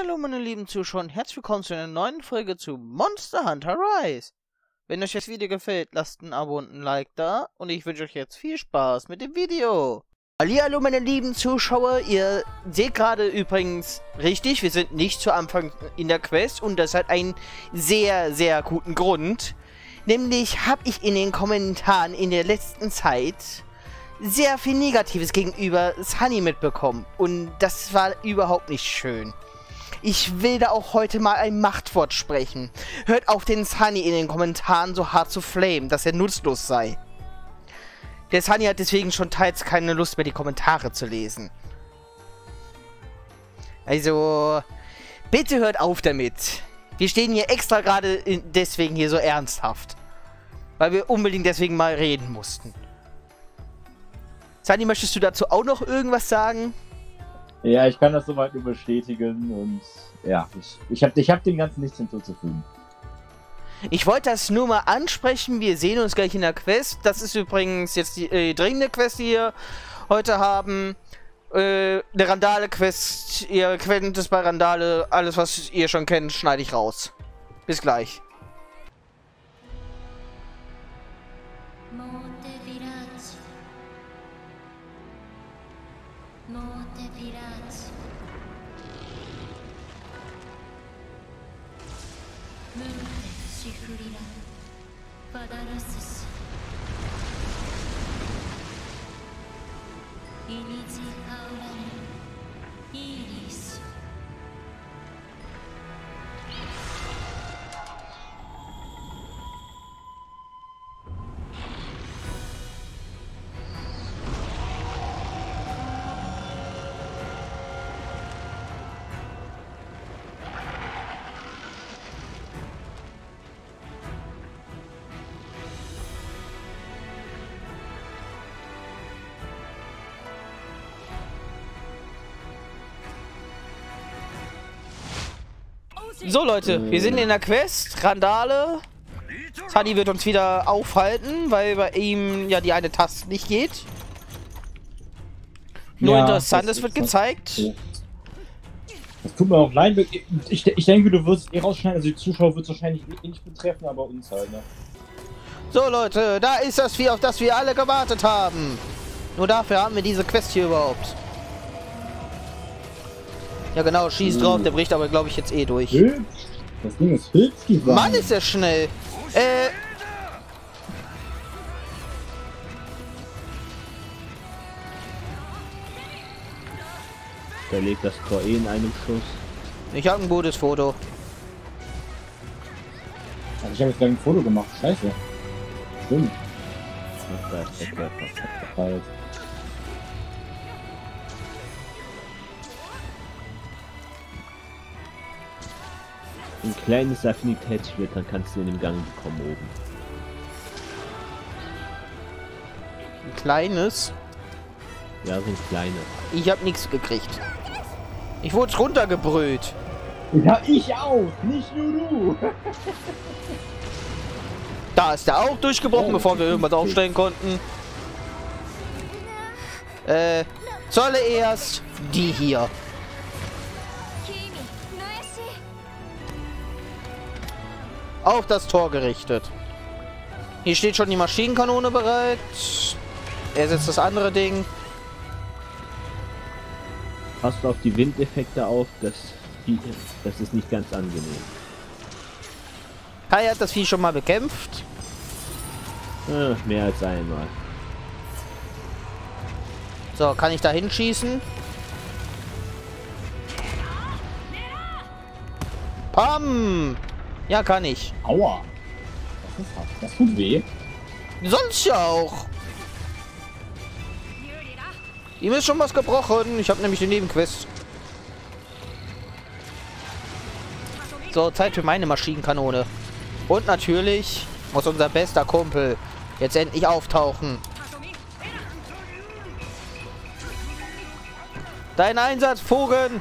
Hallo meine lieben Zuschauer und herzlich willkommen zu einer neuen Folge zu Monster Hunter Rise. Wenn euch das Video gefällt, lasst ein Abo und ein Like da und ich wünsche euch jetzt viel Spaß mit dem Video. Hallo meine lieben Zuschauer, ihr seht gerade übrigens richtig, wir sind nicht zu Anfang in der Quest und das hat einen sehr, sehr guten Grund. Nämlich habe ich in den Kommentaren in der letzten Zeit sehr viel Negatives gegenüber Sunny mitbekommen. Und das war überhaupt nicht schön. Ich will da auch heute mal ein Machtwort sprechen. Hört auf den Sunny in den Kommentaren so hart zu flamen, dass er nutzlos sei. Der Sunny hat deswegen schon teils keine Lust mehr, die Kommentare zu lesen. Also, bitte hört auf damit. Wir stehen hier extra gerade deswegen hier so ernsthaft. Weil wir unbedingt deswegen mal reden mussten. Sani, möchtest du dazu auch noch irgendwas sagen? Ja, ich kann das soweit nur bestätigen und ja, ich, ich habe ich hab dem Ganzen nichts hinzuzufügen. Ich wollte das nur mal ansprechen. Wir sehen uns gleich in der Quest. Das ist übrigens jetzt die äh, dringende Quest, die wir heute haben. Äh, eine Randale-Quest. Ihr kennt es bei Randale. Alles, was ihr schon kennt, schneide ich raus. Bis gleich. Monte Pirazzo. Monte Shifurira. Padarasushi. Iniji Haurani. Iris. So, Leute, wir sind in der Quest. Randale. Sunny wird uns wieder aufhalten, weil bei ihm ja die eine Taste nicht geht. Nur ja, Interessantes wird gezeigt. Das tut mir auch leid. Ich, ich denke, du wirst eh rausschneiden. Also die Zuschauer wird es wahrscheinlich eh nicht betreffen, aber uns halt, ne? So, Leute, da ist das Vieh, auf das wir alle gewartet haben. Nur dafür haben wir diese Quest hier überhaupt. Ja genau, schieß drauf, der bricht aber glaube ich jetzt eh durch. Das Ding ist hübsch geworden. Mann, ist der schnell. Äh. Der legt das Tor eh in einem Schuss. Ich habe ein gutes Foto. Also ich habe jetzt gleich ein Foto gemacht. Scheiße. Stimmt. Ach, Ein kleines Affinitätsschwert, dann kannst du in den Gang bekommen oben. Ein kleines? Ja, so ein kleines. Ich hab nichts gekriegt. Ich wurde runtergebrüllt. Ja, ich auch. Nicht nur du. da ist der auch durchgebrochen, oh, bevor wir irgendwas aufstellen konnten. Äh, solle erst die hier. Auf das Tor gerichtet. Hier steht schon die Maschinenkanone bereit. Er setzt das andere Ding. Passt auf die Windeffekte auf, das, das ist nicht ganz angenehm. Kai hat das Vieh schon mal bekämpft. Äh, mehr als einmal. So, kann ich da hinschießen? Pam! Ja, kann ich. Aua. Das ist hart. Das tut weh. Sonst ja auch. Ihm ist schon was gebrochen. Ich habe nämlich die Nebenquest. So, Zeit für meine Maschinenkanone. Und natürlich muss unser bester Kumpel jetzt endlich auftauchen. Dein Einsatz, Vogel!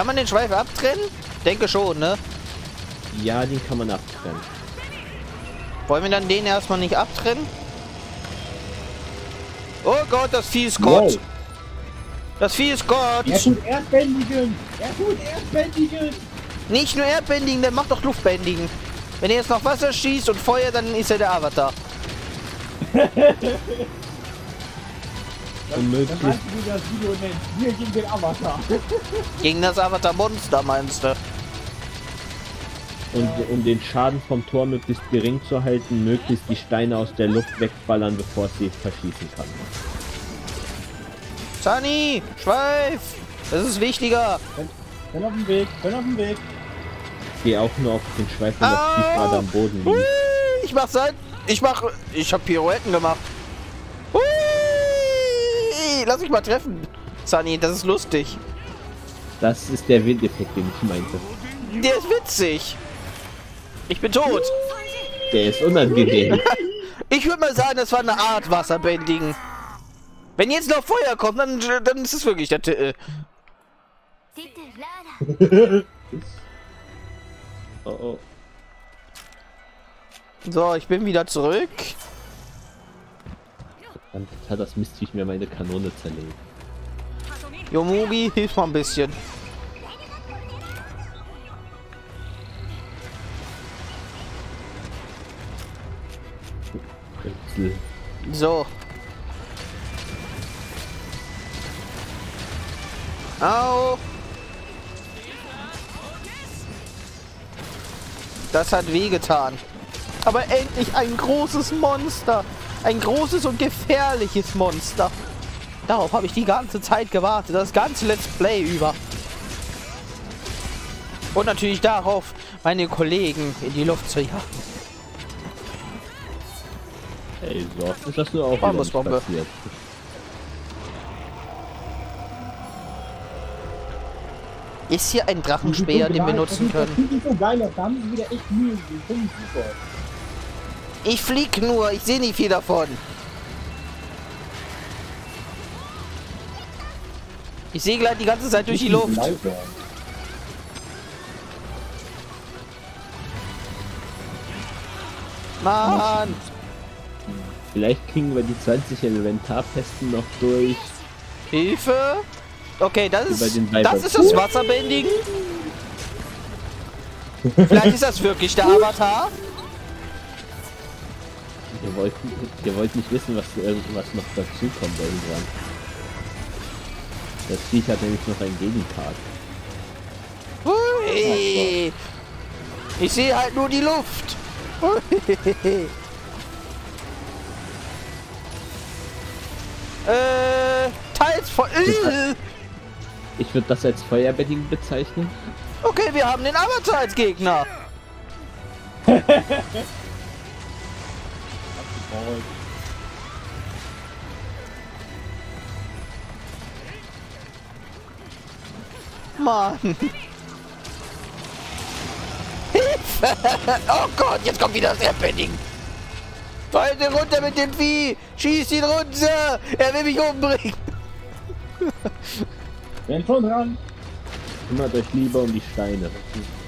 Kann man den Schweif abtrennen? Denke schon, ne? Ja, den kann man abtrennen. Wollen wir dann den erstmal nicht abtrennen? Oh Gott, das Vieh ist Gott. Das Vieh ist Gott. Er tut Erdbändigen! Er tut Erdbändigen! Nicht nur Erdbändigen, der macht doch Luftbändigen. Wenn er jetzt noch Wasser schießt und Feuer, dann ist er der Avatar. Unmöglich. wie das Video nennt. Wir gegen den Avatar. Gegen das Avatar-Monster, meinst du? Und um den Schaden vom Tor möglichst gering zu halten, möglichst die Steine aus der Luft wegballern, bevor es sie verschießen kann. Sunny, Schweif! Das ist wichtiger. Bin auf dem Weg, bin auf dem Weg. Geh auch nur auf den Schweif, wenn das gerade am Boden liegt. ich mach seit. Ich mach. Ich hab Pirouetten gemacht. Lass mich mal treffen. Sunny, das ist lustig. Das ist der Windeffekt, den ich meinte. Der ist witzig. Ich bin tot. Der ist unangenehm. Ich würde mal sagen, das war eine Art Wasserbändigen. Wenn jetzt noch Feuer kommt, dann, dann ist es wirklich der. T äh, Oh, oh. so, ich bin wieder zurück. Dann hat das Mistviech mir meine Kanone zerlegt. Yomugi, hilf mal ein bisschen. So. Au. Das hat wehgetan. Aber endlich ein großes Monster. Ein großes und gefährliches Monster. Darauf habe ich die ganze Zeit gewartet. Das ganze Let's Play über. Und natürlich darauf, meine Kollegen in die Luft zu jagen. Ey, so oft ist das nur auch wieder nicht Bambusbombe. passiert. Ist hier ein Drachenspeer, den wir nutzen können? Das sieht so geil. Da haben sie wieder echt Mühe gegeben. Finde ich super. Ich flieg nur, ich sehe nicht viel davon. Ich sehe gleich die ganze Zeit durch die Luft. Mann! Vielleicht kriegen wir die 20 Elementarpesten noch durch. Hilfe! Okay, das ist, das ist das Wasserbändigen. Vielleicht ist das wirklich der Avatar. Ihr wollt, ihr wollt nicht wissen, was irgendwas noch dazu kommt irgendwann. Das Viech hat nämlich noch einen Gegenpart. Hui. Ich sehe halt nur die Luft. Hui. Äh, teils voll. Äh. Ich würde das als Feuerbedding bezeichnen. Okay, wir haben den Avatar als Gegner. Oh, Mann. Hilfe! Oh Gott, jetzt kommt wieder das Erdbedding. Leute, runter mit dem Vieh! Schieß ihn runter! Er will mich umbringen! Bin schon dran. Kümmert euch lieber um die Steine.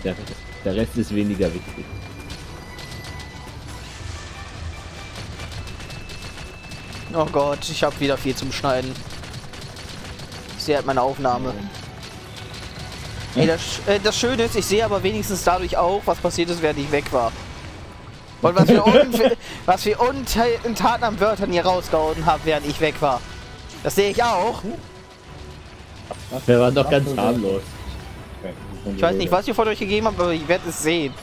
Der, der Rest ist weniger wichtig. Oh Gott, ich habe wieder viel zum Schneiden. Ich sehe halt meine Aufnahme. Ey, das, äh, das Schöne ist, ich sehe aber wenigstens dadurch auch, was passiert ist, während ich weg war. Und was wir, un was wir Untaten an Wörtern hier rausgehauen haben, während ich weg war. Das sehe ich auch. Wir waren doch ganz harmlos. Ich weiß nicht, was ihr von euch gegeben habt, aber ich werde es sehen.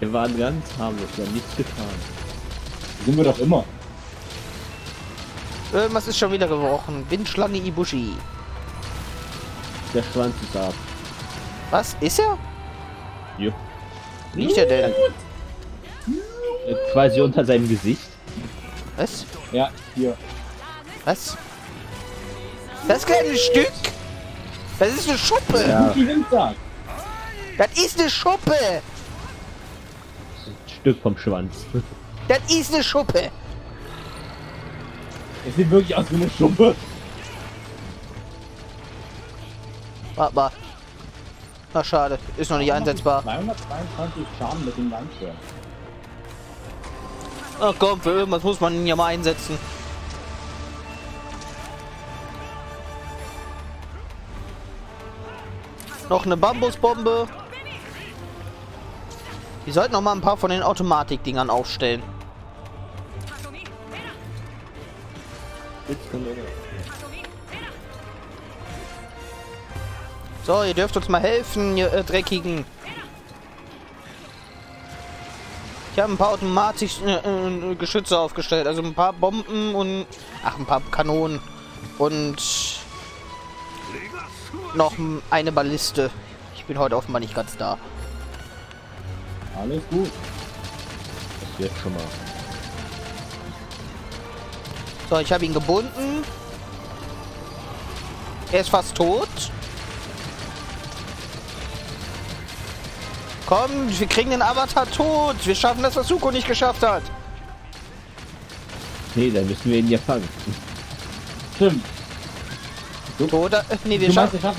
Wir waren ganz harmlos, wir haben nichts getan. Sind wir doch immer. Irgendwas ist schon wieder gebrochen. Windschlange Ibushi. Der Schwanz ist ab. Was? Ist er? Jo. Wie ist er denn? Äh, Quasi unter seinem Gesicht. Was? Ja, hier. Was? Das kleine Stück? Das ist eine Schuppe. Ja. Das ist eine Schuppe. Ein Stück vom Schwanz. Das ist eine Schuppe. Es sieht wirklich aus wie eine Schuppe. Warte mal. Na schade, ist noch nicht einsetzbar. 222 Schaden mit dem Langschwert. Ach komm, für irgendwas muss man ihn ja mal einsetzen. Noch eine Bambusbombe. Wir sollten noch mal ein paar von den Automatikdingern aufstellen. Wir So, ihr dürft uns mal helfen, ihr äh, Dreckigen. Ich habe ein paar automatisch äh, äh, Geschütze aufgestellt. Also ein paar Bomben und... Ach, ein paar Kanonen. Und... Noch eine Balliste. Ich bin heute offenbar nicht ganz da. Alles gut. Das wird schon mal. So, ich habe ihn gebunden. Er ist fast tot. Komm, wir kriegen den Avatar tot. Wir schaffen das, was Suko nicht geschafft hat. Nee, dann müssen wir ihn ja fangen. Stimmt. Tot? äh, Nee, wir meinst, schaffen, schaff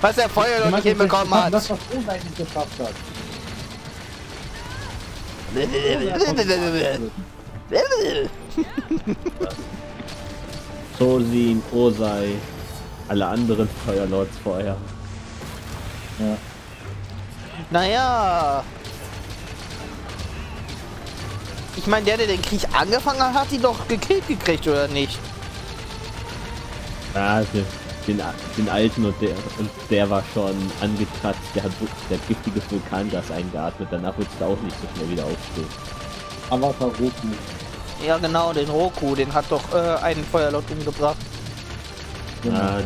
was? er vorher Du noch meinst, nicht ich hinbekommen hat. Das, was nicht geschafft hat. Sosin, Osei, alle anderen Feuerlords vorher. Ja. Naja. Ich meine, der, der den Krieg angefangen hat, hat ihn doch gekillt gekriegt, oder nicht? Ja, den, den, den alten und der, und der war schon angekratzt, der hat, der hat giftiges Vulkangas eingeatmet, danach wird es auch nicht so schnell wieder aufstehen. Avatar Roku. Ja, genau, den Roku, den hat doch äh, einen Feuerlord umgebracht. Genau. Ja,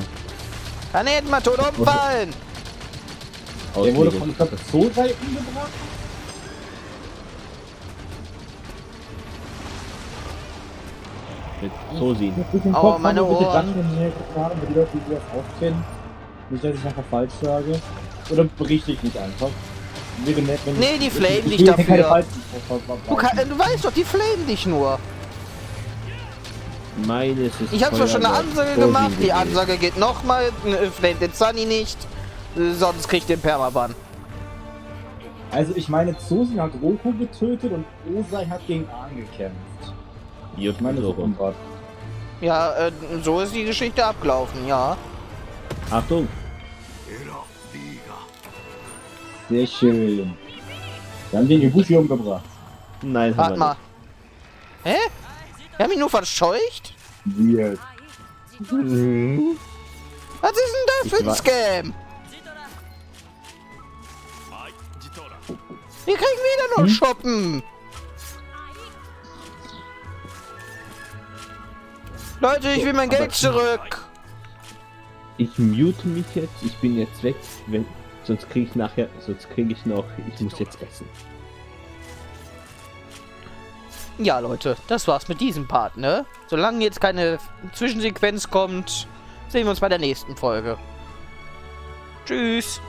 Kann er jetzt mal tot umfallen? Der wurde von, Sosei umgebracht. mit Sosin. Kopf meine Ohren. Die Leute, die das auch kennen. Nicht, dass ich nachher falsch sage. Oder berichte ich nicht einfach. Nee, die flamen ich dich dafür. Du, kann, du weißt doch, die flamen dich nur. Meines ist Ich habe zwar schon eine Ansage gemacht, die. Ansage geht nochmal, äh, flamet den Sunny nicht, äh, sonst kriegt den Permaban. Also ich meine, Zosin hat Roku getötet und Osei hat gegen Ahn gekämpft. Ich meine, so rum. Ja, äh, so ist die Geschichte abgelaufen, ja. Achtung, Sehr schön. Wir haben den Ibushi umgebracht. nein, haben Warte wir mal. Hä? Wir haben ihn nur verscheucht? Weird. Mhm. Was ist denn das für Ich ein wa- Scam? Wir kriegen wieder nur Hm? Shoppen. Leute, ich will mein Geld zurück. Ich mute mich jetzt, ich bin jetzt weg, wenn, sonst kriege ich nachher, sonst kriege ich noch, ich muss jetzt essen. Ja, Leute, das war's mit diesem Part, ne? Solange jetzt keine Zwischensequenz kommt, sehen wir uns bei der nächsten Folge. Tschüss.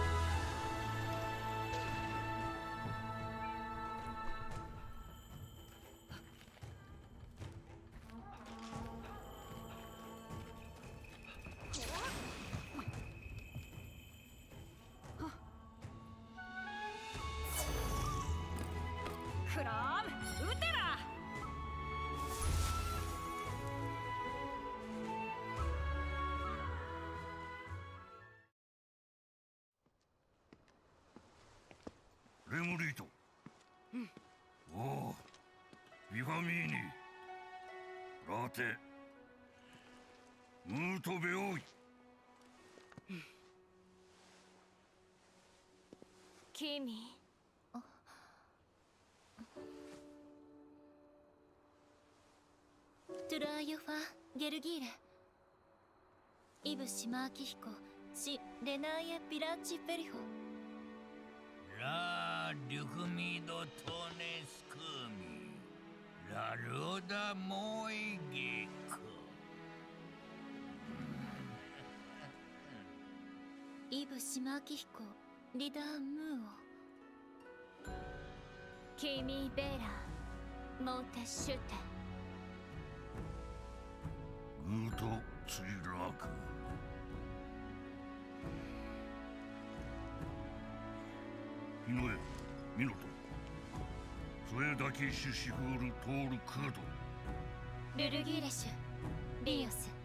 レムリート。おお、ビファミーニ。ラテ。ムートベオイ。君トゥラーヨファゲルギーレイブシマーキヒコシレナーヤピラチペリホラーリュクミドトネスクミ。ラロダモイゲク。イブシマーキヒコリダームーオ君ベラモテシュテ無と墜落。日の絵美濃とそれだけシュシフールトールクードルルギーレシュリオス。